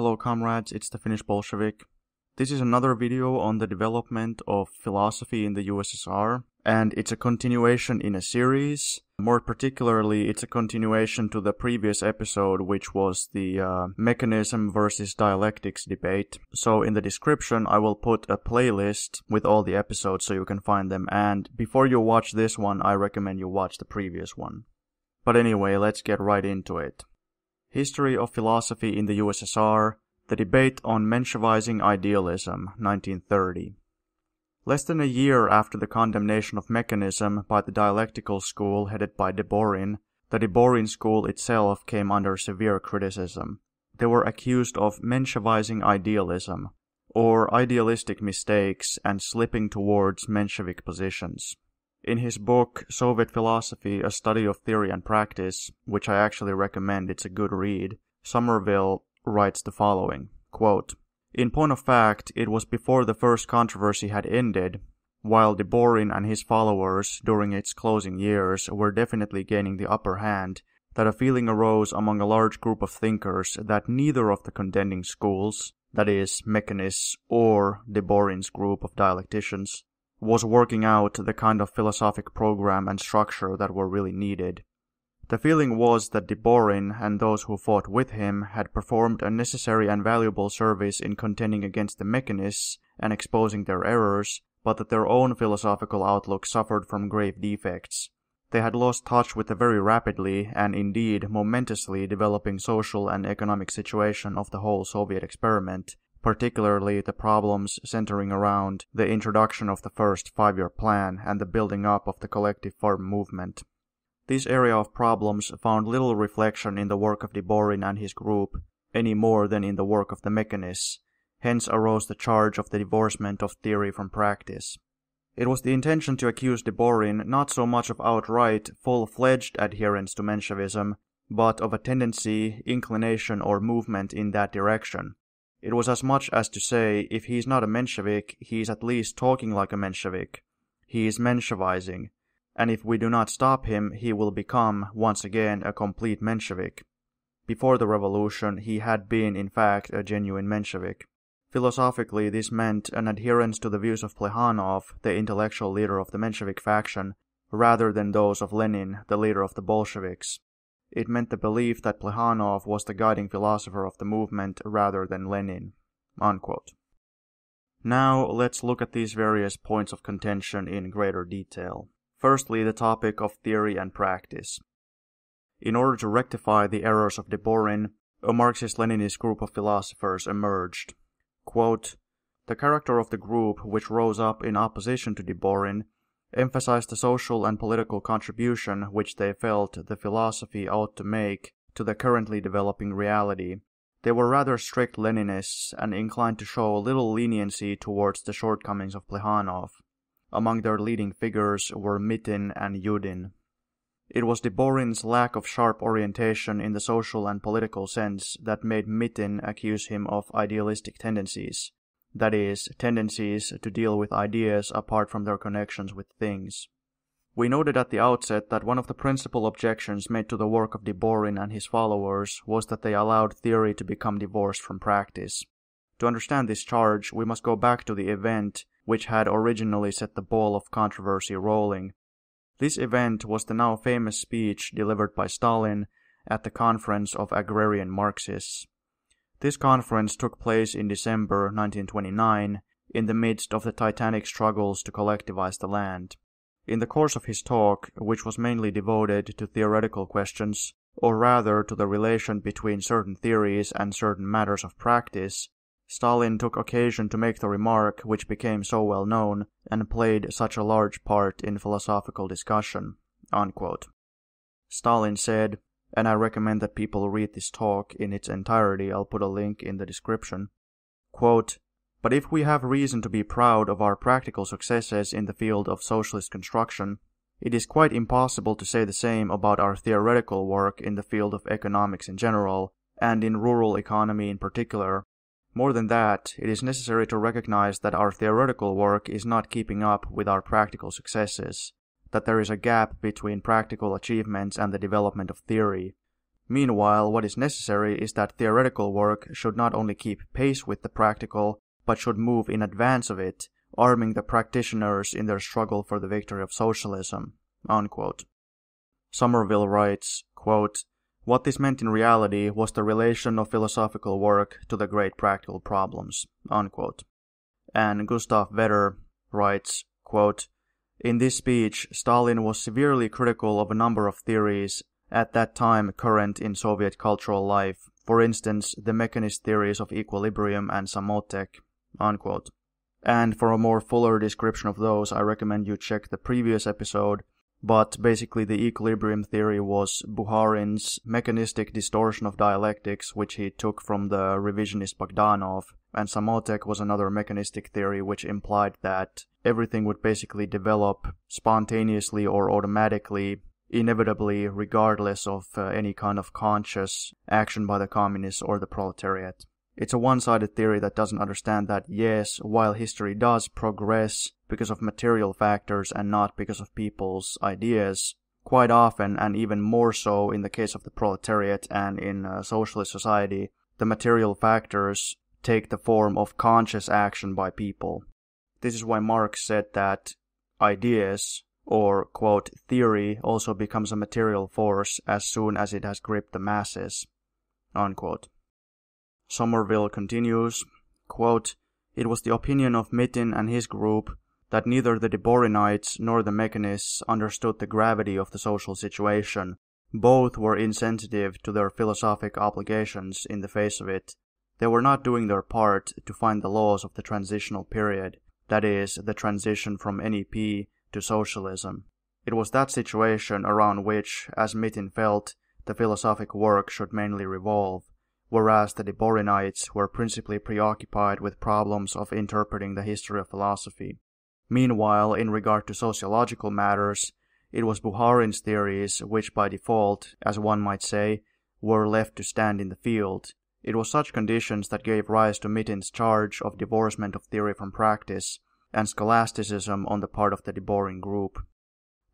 Hello comrades, it's the Finnish Bolshevik. This is another video on the development of philosophy in the USSR, and it's a continuation in a series. More particularly, it's a continuation to the previous episode, which was the uh, mechanism versus dialectics debate. So in the description, I will put a playlist with all the episodes so you can find them, and before you watch this one, I recommend you watch the previous one. But anyway, let's get right into it. History of Philosophy in the USSR, The Debate on Menshevizing Idealism, 1930. Less than a year after the condemnation of mechanism by the dialectical school headed by Deborin, the Deborin school itself came under severe criticism. They were accused of Menshevizing idealism, or idealistic mistakes and slipping towards Menshevik positions. In his book, Soviet Philosophy, A Study of Theory and Practice, which I actually recommend, it's a good read, Somerville writes the following quote, In point of fact, it was before the first controversy had ended, while de Deborin and his followers, during its closing years, were definitely gaining the upper hand, that a feeling arose among a large group of thinkers that neither of the contending schools, that is, mechanists or de Deborin's group of dialecticians, was working out the kind of philosophic program and structure that were really needed. The feeling was that Deborin and those who fought with him had performed a necessary and valuable service in contending against the mechanists and exposing their errors, but that their own philosophical outlook suffered from grave defects. They had lost touch with the very rapidly and indeed momentously developing social and economic situation of the whole Soviet experiment, particularly the problems centering around the introduction of the first five year plan and the building up of the collective farm movement. This area of problems found little reflection in the work of de Deborin and his group, any more than in the work of the mechanists, hence arose the charge of the divorcement of theory from practice. It was the intention to accuse de Deborin not so much of outright, full fledged adherence to Menshevism, but of a tendency, inclination, or movement in that direction. It was as much as to say, if he is not a Menshevik, he is at least talking like a Menshevik. He is Menshevizing, and if we do not stop him, he will become, once again, a complete Menshevik. Before the revolution, he had been, in fact, a genuine Menshevik. Philosophically, this meant an adherence to the views of Plekhanov, the intellectual leader of the Menshevik faction, rather than those of Lenin, the leader of the Bolsheviks. It meant the belief that Plekhanov was the guiding philosopher of the movement rather than Lenin. Unquote. Now let's look at these various points of contention in greater detail. Firstly, the topic of theory and practice. In order to rectify the errors of Deborin, a Marxist-Leninist group of philosophers emerged. Quote, the character of the group which rose up in opposition to Deborin emphasized the social and political contribution which they felt the philosophy ought to make to the currently developing reality. They were rather strict Leninists and inclined to show little leniency towards the shortcomings of Plekhanov. Among their leading figures were Mitin and Yudin. It was Deborin's lack of sharp orientation in the social and political sense that made Mitin accuse him of idealistic tendencies, that is, tendencies to deal with ideas apart from their connections with things. We noted at the outset that one of the principal objections made to the work of de Deborin and his followers was that they allowed theory to become divorced from practice. To understand this charge, we must go back to the event which had originally set the ball of controversy rolling. This event was the now famous speech delivered by Stalin at the Conference of Agrarian Marxists. This conference took place in December 1929 in the midst of the titanic struggles to collectivize the land. In the course of his talk, which was mainly devoted to theoretical questions, or rather to the relation between certain theories and certain matters of practice, Stalin took occasion to make the remark which became so well known and played such a large part in philosophical discussion. Unquote. Stalin said, and I recommend that people read this talk in its entirety. I'll put a link in the description. Quote, but if we have reason to be proud of our practical successes in the field of socialist construction, it is quite impossible to say the same about our theoretical work in the field of economics in general, and in rural economy in particular. More than that, it is necessary to recognize that our theoretical work is not keeping up with our practical successes that there is a gap between practical achievements and the development of theory. Meanwhile, what is necessary is that theoretical work should not only keep pace with the practical, but should move in advance of it, arming the practitioners in their struggle for the victory of socialism. Unquote. Somerville writes, quote, What this meant in reality was the relation of philosophical work to the great practical problems. Unquote. And Gustav Wetter writes, quote, In this speech, Stalin was severely critical of a number of theories at that time current in Soviet cultural life, for instance, the mechanist theories of equilibrium and Samotek. Unquote. And for a more fuller description of those, I recommend you check the previous episode. But basically, the equilibrium theory was Bukharin's mechanistic distortion of dialectics, which he took from the revisionist Bogdanov, and Samotek was another mechanistic theory which implied that everything would basically develop spontaneously or automatically inevitably regardless of uh, any kind of conscious action by the communists or the proletariat. It's a one-sided theory that doesn't understand that yes, while history does progress because of material factors and not because of people's ideas, quite often and even more so in the case of the proletariat and in a socialist society, the material factors take the form of conscious action by people. This is why Marx said that ideas or, quote, theory also becomes a material force as soon as it has gripped the masses, unquote. Somerville continues, quote, It was the opinion of Mitin and his group that neither the Deborinites nor the mechanists understood the gravity of the social situation. Both were insensitive to their philosophic obligations in the face of it. They were not doing their part to find the laws of the transitional period, that is, the transition from NEP to socialism. It was that situation around which, as Mitin felt, the philosophic work should mainly revolve, whereas the Deborinites were principally preoccupied with problems of interpreting the history of philosophy. Meanwhile, in regard to sociological matters, it was Bukharin's theories which by default, as one might say, were left to stand in the field. It was such conditions that gave rise to Mitin's charge of divorcement of theory from practice, and scholasticism on the part of the Deborin group.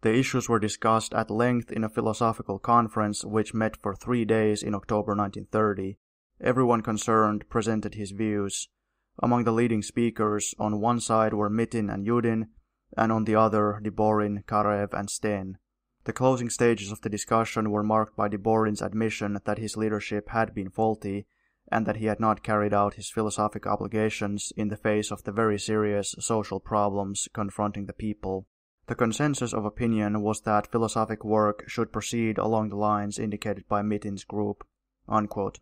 The issues were discussed at length in a philosophical conference which met for three days in October 1930. Everyone concerned presented his views. Among the leading speakers, on one side were Mitin and Yudin, and on the other Deborin, Karev, and Sten. The closing stages of the discussion were marked by Deborin's admission that his leadership had been faulty and that he had not carried out his philosophic obligations in the face of the very serious social problems confronting the people. The consensus of opinion was that philosophic work should proceed along the lines indicated by Mitin's group. Unquote.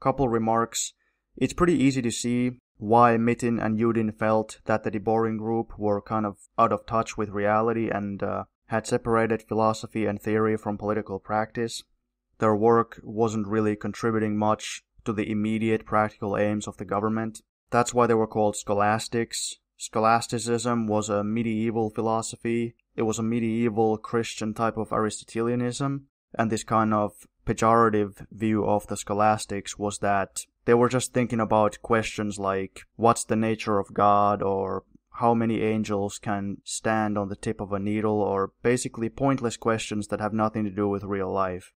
Couple remarks. It's pretty easy to see why Mitin and Yudin felt that the Deborin group were kind of out of touch with reality and uh, had separated philosophy and theory from political practice. Their work wasn't really contributing much to the immediate practical aims of the government. That's why they were called scholastics. Scholasticism was a medieval philosophy. It was a medieval Christian type of Aristotelianism, and this kind of pejorative view of the scholastics was that they were just thinking about questions like what's the nature of God or how many angels can stand on the tip of a needle or basically pointless questions that have nothing to do with real life.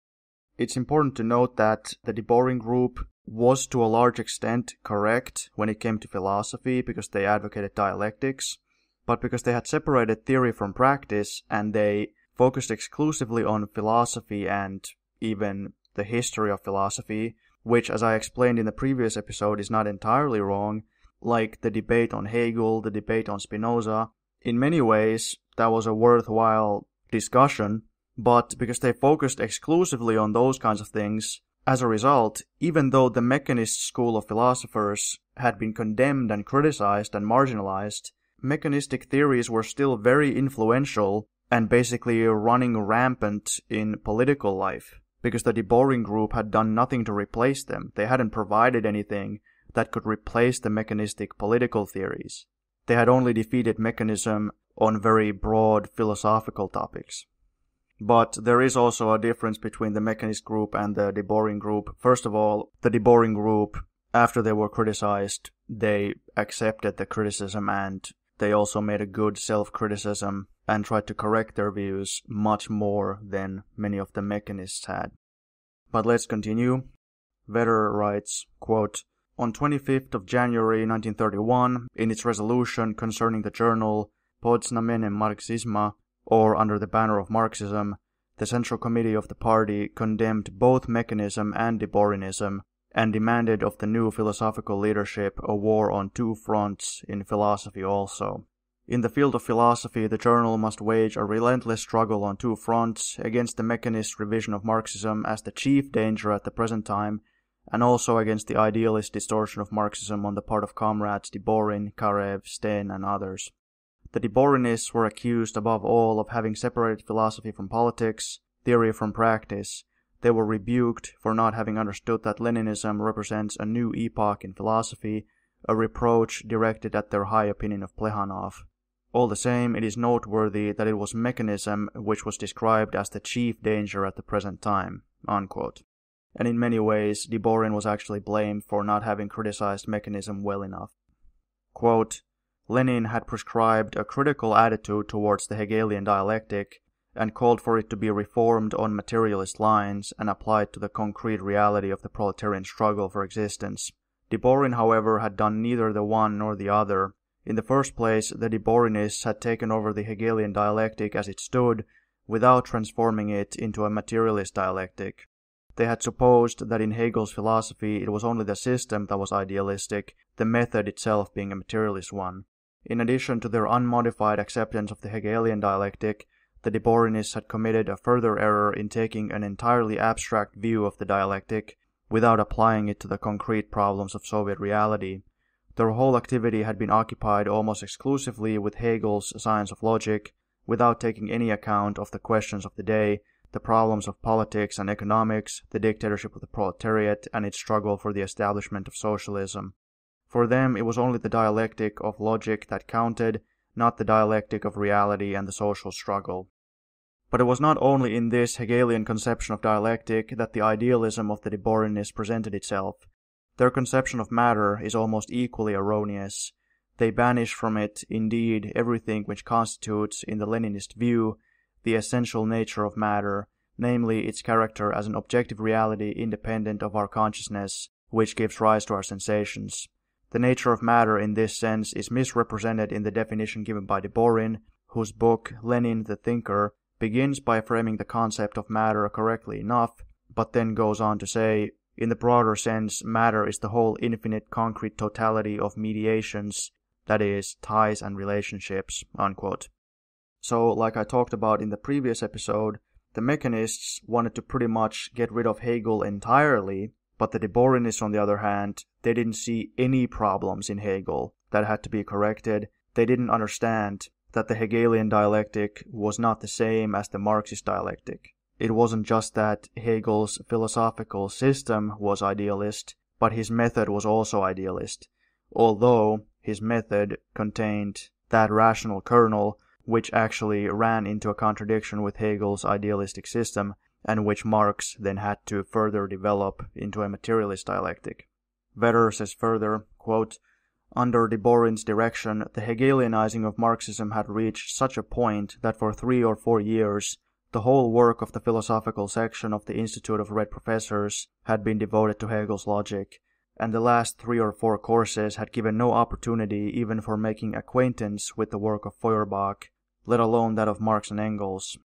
It's important to note that the Deborin group was to a large extent correct when it came to philosophy because they advocated dialectics, but because they had separated theory from practice and they focused exclusively on philosophy and even the history of philosophy, which, as I explained in the previous episode, is not entirely wrong, like the debate on Hegel, the debate on Spinoza. In many ways, that was a worthwhile discussion, but because they focused exclusively on those kinds of things, as a result, even though the mechanist school of philosophers had been condemned and criticized and marginalized, mechanistic theories were still very influential and basically running rampant in political life because the De Deborin group had done nothing to replace them. They hadn't provided anything that could replace the mechanistic political theories. They had only defeated mechanism on very broad philosophical topics. But there is also a difference between the Mechanist group and the Deborin group. First of all, the Deborin group, after they were criticized, they accepted the criticism and they also made a good self criticism and tried to correct their views much more than many of the mechanists had. But let's continue. Wetter writes, quote, on 25th of January 1931, in its resolution concerning the journal Pod znamenem Marxisma, or under the banner of Marxism, the Central Committee of the party condemned both mechanism and Deborinism, and demanded of the new philosophical leadership a war on two fronts in philosophy also. In the field of philosophy, the journal must wage a relentless struggle on two fronts against the mechanist revision of Marxism as the chief danger at the present time, and also against the idealist distortion of Marxism on the part of comrades Deborin, Karev, Sten, and others. The Deborinists were accused above all of having separated philosophy from politics, theory from practice, they were rebuked for not having understood that Leninism represents a new epoch in philosophy, a reproach directed at their high opinion of Plekhanov. All the same, it is noteworthy that it was mechanism which was described as the chief danger at the present time. Unquote. And in many ways, Deborin was actually blamed for not having criticized mechanism well enough. Quote, Lenin had prescribed a critical attitude towards the Hegelian dialectic, and called for it to be reformed on materialist lines and applied to the concrete reality of the proletarian struggle for existence. Deborin, however, had done neither the one nor the other. In the first place, the Deborinists had taken over the Hegelian dialectic as it stood, without transforming it into a materialist dialectic. They had supposed that in Hegel's philosophy it was only the system that was idealistic, the method itself being a materialist one. In addition to their unmodified acceptance of the Hegelian dialectic, the Deborinists had committed a further error in taking an entirely abstract view of the dialectic without applying it to the concrete problems of Soviet reality. Their whole activity had been occupied almost exclusively with Hegel's science of logic, without taking any account of the questions of the day, the problems of politics and economics, the dictatorship of the proletariat, and its struggle for the establishment of socialism. For them, it was only the dialectic of logic that counted, not the dialectic of reality and the social struggle. But it was not only in this Hegelian conception of dialectic that the idealism of the Deborinists presented itself. Their conception of matter is almost equally erroneous. They banish from it, indeed, everything which constitutes, in the Leninist view, the essential nature of matter, namely its character as an objective reality independent of our consciousness, which gives rise to our sensations. The nature of matter in this sense is misrepresented in the definition given by de Deborin, whose book Lenin the Thinker begins by framing the concept of matter correctly enough, but then goes on to say, in the broader sense, matter is the whole infinite concrete totality of mediations, that is, ties and relationships. Unquote. So, like I talked about in the previous episode, the mechanists wanted to pretty much get rid of Hegel entirely, but the Deborinists, on the other hand, they didn't see any problems in Hegel that had to be corrected. They didn't understand that the Hegelian dialectic was not the same as the Marxist dialectic. It wasn't just that Hegel's philosophical system was idealist, but his method was also idealist, although his method contained that rational kernel which actually ran into a contradiction with Hegel's idealistic system and which Marx then had to further develop into a materialist dialectic. Wetter says further, quote, under Deborin's direction, the Hegelianizing of Marxism had reached such a point that for three or four years, the whole work of the philosophical section of the Institute of Red Professors had been devoted to Hegel's logic, and the last three or four courses had given no opportunity even for making acquaintance with the work of Feuerbach, let alone that of Marx and Engels.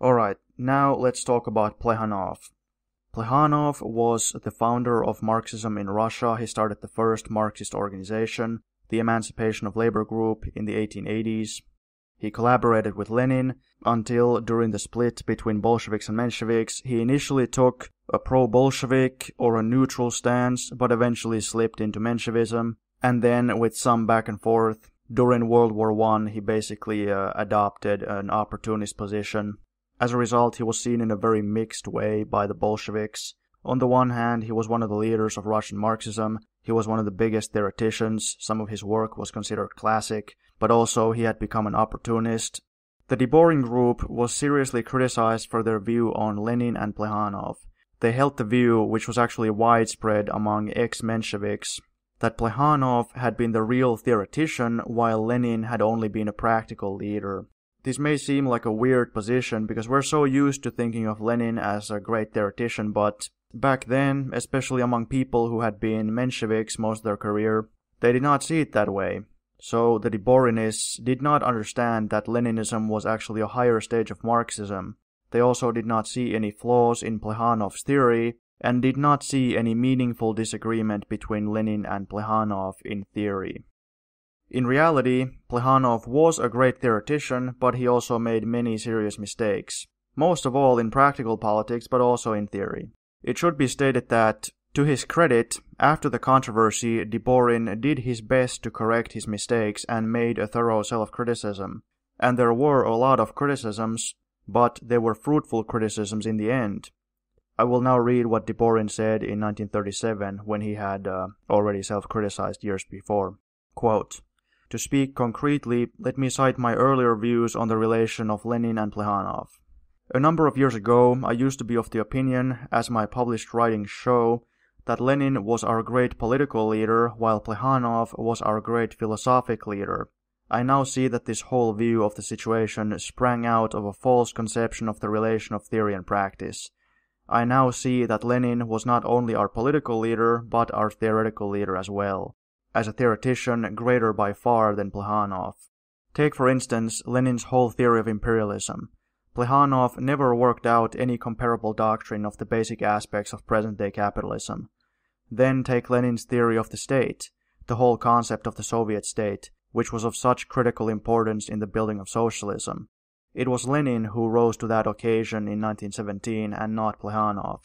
Alright, now let's talk about Plekhanov. Plekhanov was the founder of Marxism in Russia. He started the first Marxist organization, the Emancipation of Labor Group, in the 1880s. He collaborated with Lenin until, during the split between Bolsheviks and Mensheviks, he initially took a pro Bolshevik or a neutral stance, but eventually slipped into Menshevism. And then, with some back and forth, during World War I, he basically uh, adopted an opportunist position as a result, he was seen in a very mixed way by the Bolsheviks. On the one hand, he was one of the leaders of Russian Marxism, he was one of the biggest theoreticians, some of his work was considered classic, but also he had become an opportunist. The Deborin group was seriously criticized for their view on Lenin and Plekhanov. They held the view, which was actually widespread among ex-Mensheviks, that Plekhanov had been the real theoretician while Lenin had only been a practical leader. This may seem like a weird position because we're so used to thinking of Lenin as a great theoretician, but back then, especially among people who had been Mensheviks most of their career, they did not see it that way. So the Deborinists did not understand that Leninism was actually a higher stage of Marxism. They also did not see any flaws in Plekhanov's theory and did not see any meaningful disagreement between Lenin and Plekhanov in theory. In reality, Plekhanov was a great theoretician, but he also made many serious mistakes. Most of all in practical politics, but also in theory. It should be stated that, to his credit, after the controversy, Deborin did his best to correct his mistakes and made a thorough self criticism. And there were a lot of criticisms, but they were fruitful criticisms in the end. I will now read what Deborin said in 1937 when he had uh, already self criticized years before. Quote, to speak concretely, let me cite my earlier views on the relation of Lenin and Plekhanov. A number of years ago, I used to be of the opinion, as my published writings show, that Lenin was our great political leader while Plekhanov was our great philosophic leader. I now see that this whole view of the situation sprang out of a false conception of the relation of theory and practice. I now see that Lenin was not only our political leader, but our theoretical leader as well as a theoretician greater by far than Plekhanov. Take, for instance, Lenin's whole theory of imperialism. Plekhanov never worked out any comparable doctrine of the basic aspects of present day capitalism. Then take Lenin's theory of the state, the whole concept of the Soviet state, which was of such critical importance in the building of socialism. It was Lenin who rose to that occasion in 1917 and not Plekhanov.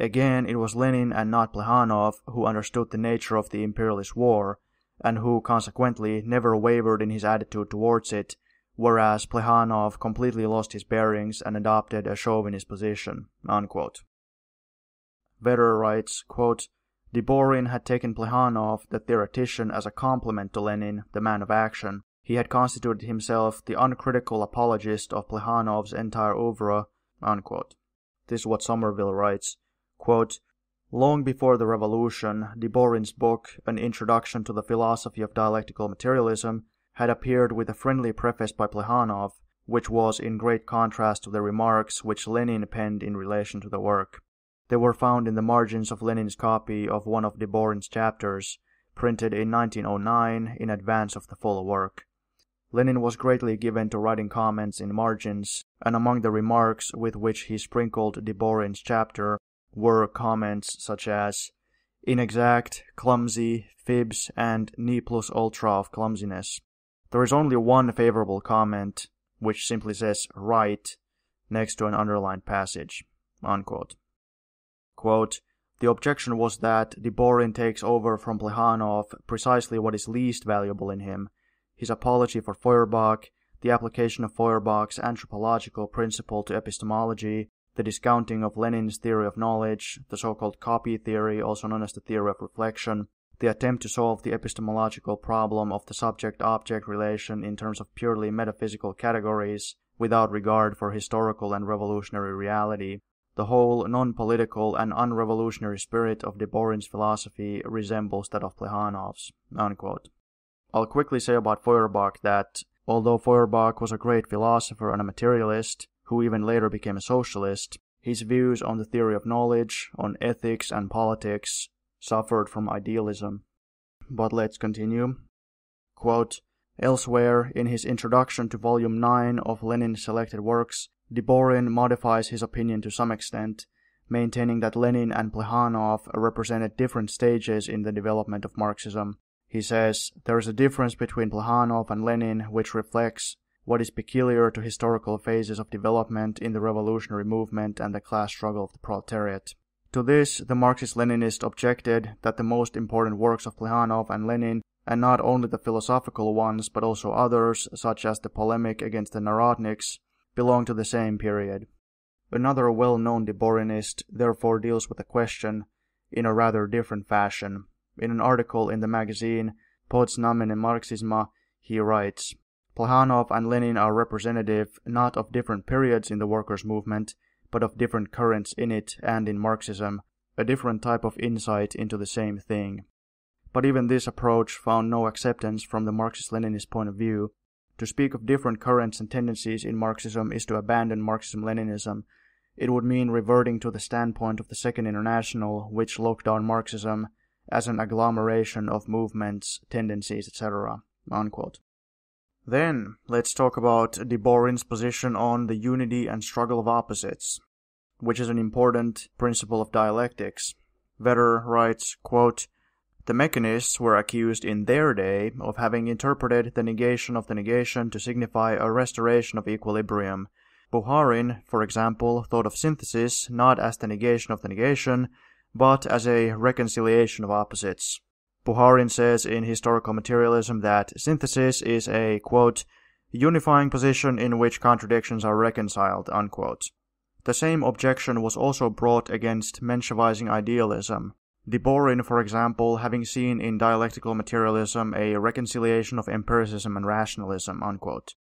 Again, it was Lenin and not Plekhanov who understood the nature of the imperialist war, and who consequently never wavered in his attitude towards it, whereas Plekhanov completely lost his bearings and adopted a chauvinist position. Unquote. Writes, quote, Deborin had taken Plekhanov, the theoretician, as a complement to Lenin, the man of action. He had constituted himself the uncritical apologist of Plekhanov's entire oeuvre. Unquote. This is what Somerville writes. Quote, Long before the revolution, Deborin's book, An Introduction to the Philosophy of Dialectical Materialism, had appeared with a friendly preface by Plekhanov, which was in great contrast to the remarks which Lenin penned in relation to the work. They were found in the margins of Lenin's copy of one of Deborin's chapters, printed in 1909 in advance of the full work. Lenin was greatly given to writing comments in margins, and among the remarks with which he sprinkled Deborin's chapter were comments such as inexact, clumsy, fibs, and ne plus ultra of clumsiness. There is only one favorable comment, which simply says right next to an underlined passage. Unquote. Quote, the objection was that Deborin takes over from Plekhanov precisely what is least valuable in him his apology for Feuerbach, the application of Feuerbach's anthropological principle to epistemology, the discounting of Lenin's theory of knowledge, the so-called copy theory, also known as the theory of reflection, the attempt to solve the epistemological problem of the subject-object relation in terms of purely metaphysical categories, without regard for historical and revolutionary reality, the whole non-political and unrevolutionary spirit of Deborin's philosophy resembles that of Plekhanov's. Unquote. I'll quickly say about Feuerbach that, although Feuerbach was a great philosopher and a materialist, who even later became a socialist, his views on the theory of knowledge, on ethics and politics, suffered from idealism. But let's continue. Quote, Elsewhere, in his introduction to Volume 9 of Lenin's selected works, Deborin modifies his opinion to some extent, maintaining that Lenin and Plekhanov represented different stages in the development of Marxism. He says, There is a difference between Plekhanov and Lenin which reflects what is peculiar to historical phases of development in the revolutionary movement and the class struggle of the proletariat. To this, the Marxist-Leninist objected that the most important works of Plekhanov and Lenin, and not only the philosophical ones but also others, such as the polemic against the Narodniks, belong to the same period. Another well-known Deborinist therefore deals with the question in a rather different fashion. In an article in the magazine Poznamen Marxisma, he writes, Plekhanov and Lenin are representative not of different periods in the workers' movement, but of different currents in it and in Marxism, a different type of insight into the same thing. But even this approach found no acceptance from the Marxist Leninist point of view. To speak of different currents and tendencies in Marxism is to abandon Marxism Leninism. It would mean reverting to the standpoint of the Second International, which looked on Marxism as an agglomeration of movements, tendencies, etc. Unquote. Then, let's talk about de Deborin's position on the unity and struggle of opposites, which is an important principle of dialectics. Wetter writes, quote, the mechanists were accused in their day of having interpreted the negation of the negation to signify a restoration of equilibrium. Bukharin, for example, thought of synthesis not as the negation of the negation, but as a reconciliation of opposites. Bukharin says in Historical Materialism that synthesis is a, quote, unifying position in which contradictions are reconciled, unquote. The same objection was also brought against Menshevizing idealism. Deborin, for example, having seen in dialectical materialism a reconciliation of empiricism and rationalism. Unquote.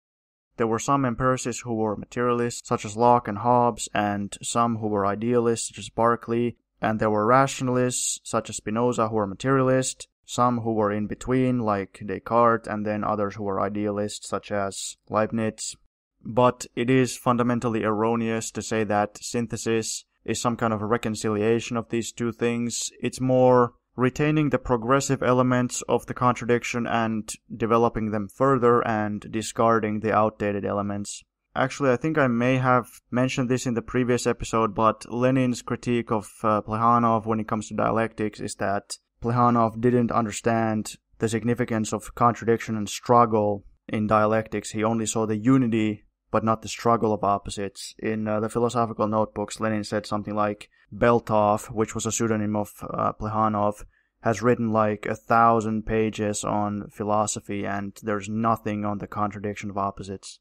There were some empiricists who were materialists, such as Locke and Hobbes, and some who were idealists, such as Berkeley, and there were rationalists, such as Spinoza, who were materialist, some who were in between, like Descartes, and then others who were idealists, such as Leibniz. But it is fundamentally erroneous to say that synthesis is some kind of a reconciliation of these two things. It's more retaining the progressive elements of the contradiction and developing them further and discarding the outdated elements. Actually, I think I may have mentioned this in the previous episode, but Lenin's critique of uh, Plekhanov when it comes to dialectics is that Plekhanov didn't understand the significance of contradiction and struggle in dialectics. He only saw the unity but not the struggle of opposites. In uh, the philosophical notebooks, Lenin said something like Beltov, which was a pseudonym of uh, Plekhanov, has written like a thousand pages on philosophy, and there's nothing on the contradiction of opposites.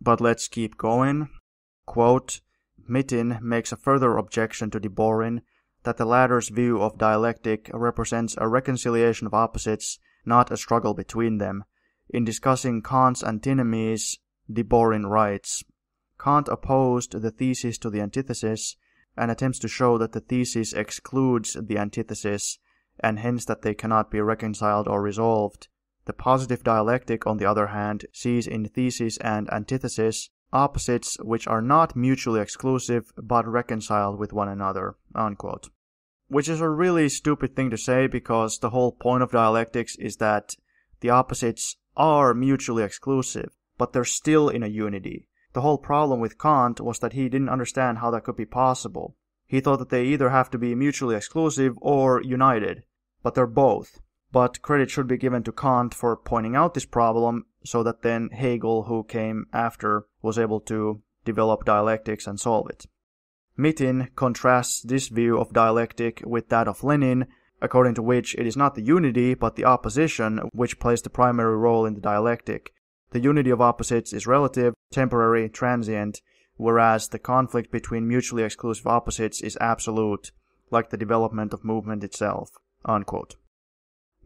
But let's keep going. Quote, Mitin makes a further objection to Deborin that the latter's view of dialectic represents a reconciliation of opposites, not a struggle between them. In discussing Kant's antinomies, De Deborin writes Kant opposed the thesis to the antithesis and attempts to show that the thesis excludes the antithesis and hence that they cannot be reconciled or resolved. The positive dialectic, on the other hand, sees in thesis and antithesis opposites which are not mutually exclusive but reconciled with one another. Unquote. Which is a really stupid thing to say because the whole point of dialectics is that the opposites are mutually exclusive but they're still in a unity. The whole problem with Kant was that he didn't understand how that could be possible. He thought that they either have to be mutually exclusive or united, but they're both. But credit should be given to Kant for pointing out this problem so that then Hegel, who came after, was able to develop dialectics and solve it. Mitin contrasts this view of dialectic with that of Lenin, according to which it is not the unity but the opposition which plays the primary role in the dialectic, the unity of opposites is relative, temporary, transient, whereas the conflict between mutually exclusive opposites is absolute, like the development of movement itself. Unquote.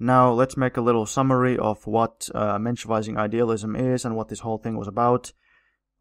Now, let's make a little summary of what uh, Menshevizing idealism is and what this whole thing was about.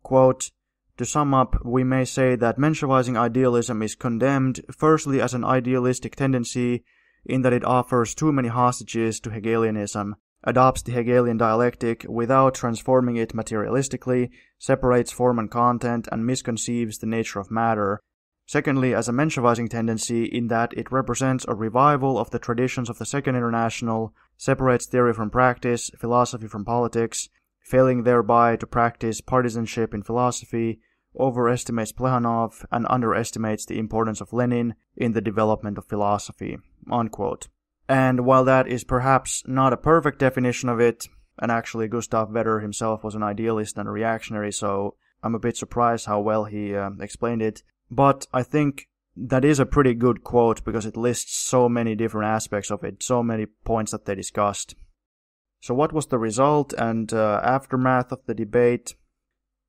Quote, to sum up, we may say that Menshevizing idealism is condemned firstly as an idealistic tendency in that it offers too many hostages to Hegelianism, adopts the Hegelian dialectic without transforming it materialistically, separates form and content, and misconceives the nature of matter. Secondly, as a Menshevizing tendency in that it represents a revival of the traditions of the Second International, separates theory from practice, philosophy from politics, failing thereby to practice partisanship in philosophy, overestimates Plekhanov and underestimates the importance of Lenin in the development of philosophy. Unquote. And while that is perhaps not a perfect definition of it, and actually Gustav Wetter himself was an idealist and a reactionary, so I'm a bit surprised how well he uh, explained it. But I think that is a pretty good quote because it lists so many different aspects of it, so many points that they discussed. So, what was the result and uh, aftermath of the debate?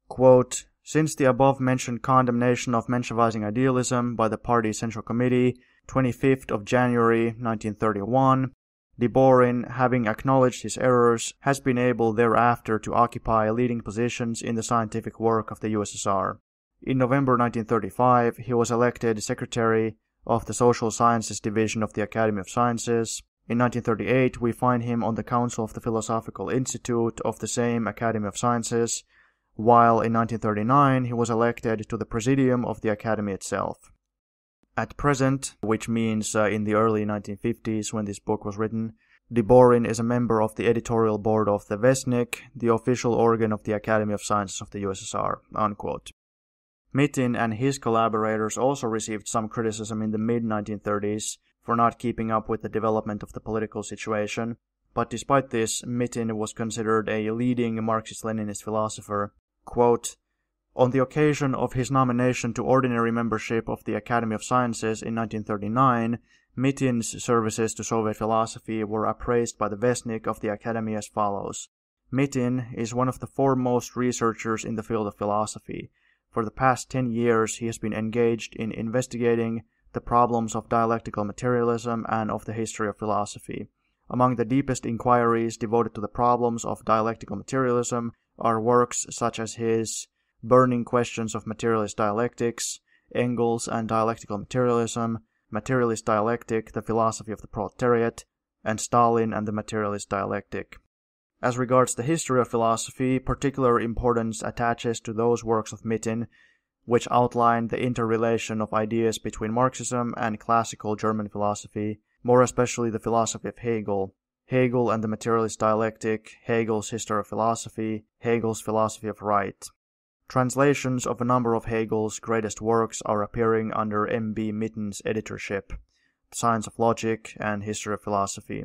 Quote, since the above mentioned condemnation of Menshevizing idealism by the party Central Committee 25th of January 1931, Deborin, having acknowledged his errors, has been able thereafter to occupy leading positions in the scientific work of the USSR. In November 1935, he was elected secretary of the Social Sciences Division of the Academy of Sciences. In 1938, we find him on the Council of the Philosophical Institute of the same Academy of Sciences, while in 1939 he was elected to the Presidium of the Academy itself. At present, which means uh, in the early 1950s when this book was written, Deborin is a member of the editorial board of the Vestnik, the official organ of the Academy of Sciences of the USSR. Unquote. Mitin and his collaborators also received some criticism in the mid 1930s for not keeping up with the development of the political situation, but despite this, Mitin was considered a leading Marxist Leninist philosopher. Quote, on the occasion of his nomination to ordinary membership of the Academy of Sciences in 1939, Mitin's services to Soviet philosophy were appraised by the Vestnik of the Academy as follows. Mitin is one of the foremost researchers in the field of philosophy. For the past 10 years, he has been engaged in investigating the problems of dialectical materialism and of the history of philosophy. Among the deepest inquiries devoted to the problems of dialectical materialism are works such as his burning questions of materialist dialectics, Engels and dialectical materialism, materialist dialectic, the philosophy of the proletariat, and Stalin and the materialist dialectic. As regards the history of philosophy, particular importance attaches to those works of Mitin which outline the interrelation of ideas between Marxism and classical German philosophy, more especially the philosophy of Hegel, Hegel and the materialist dialectic, Hegel's history of philosophy, Hegel's philosophy of right. Translations of a number of Hegel's greatest works are appearing under M.B. Mitin's editorship, Science of Logic and History of Philosophy.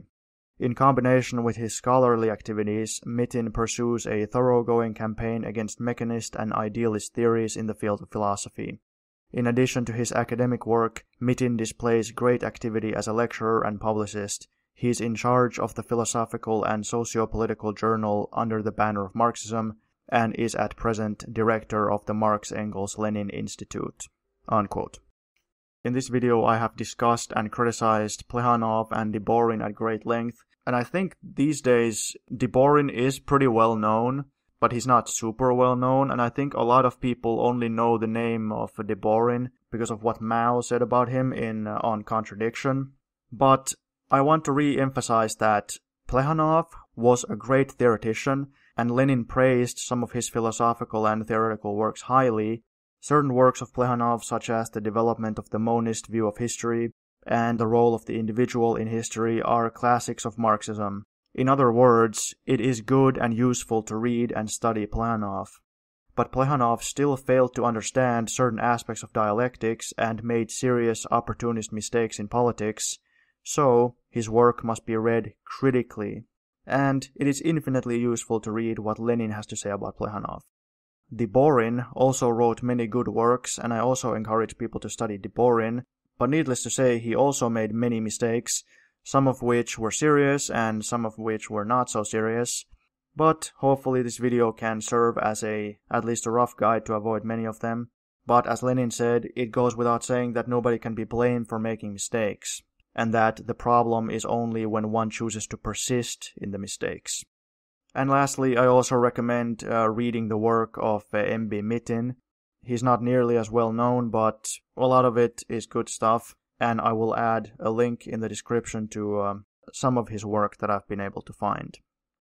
In combination with his scholarly activities, Mitin pursues a thoroughgoing campaign against mechanist and idealist theories in the field of philosophy. In addition to his academic work, Mitin displays great activity as a lecturer and publicist. He is in charge of the philosophical and socio-political journal under the banner of Marxism and is at present director of the Marx Engels Lenin Institute. Unquote. In this video, I have discussed and criticized Plekhanov and Deborin at great length, and I think these days Deborin is pretty well known, but he's not super well known, and I think a lot of people only know the name of Deborin because of what Mao said about him in uh, On Contradiction. But I want to re-emphasize that Plekhanov was a great theoretician and Lenin praised some of his philosophical and theoretical works highly. Certain works of Plekhanov, such as the development of the monist view of history and the role of the individual in history, are classics of Marxism. In other words, it is good and useful to read and study Plekhanov. But Plekhanov still failed to understand certain aspects of dialectics and made serious opportunist mistakes in politics, so his work must be read critically and it is infinitely useful to read what Lenin has to say about Plekhanov. Deborin also wrote many good works, and I also encourage people to study Deborin, but needless to say, he also made many mistakes, some of which were serious and some of which were not so serious. But hopefully this video can serve as a at least a rough guide to avoid many of them. But as Lenin said, it goes without saying that nobody can be blamed for making mistakes and that the problem is only when one chooses to persist in the mistakes. And lastly, I also recommend uh, reading the work of uh, M.B. Mitin. He's not nearly as well known, but a lot of it is good stuff, and I will add a link in the description to um, some of his work that I've been able to find.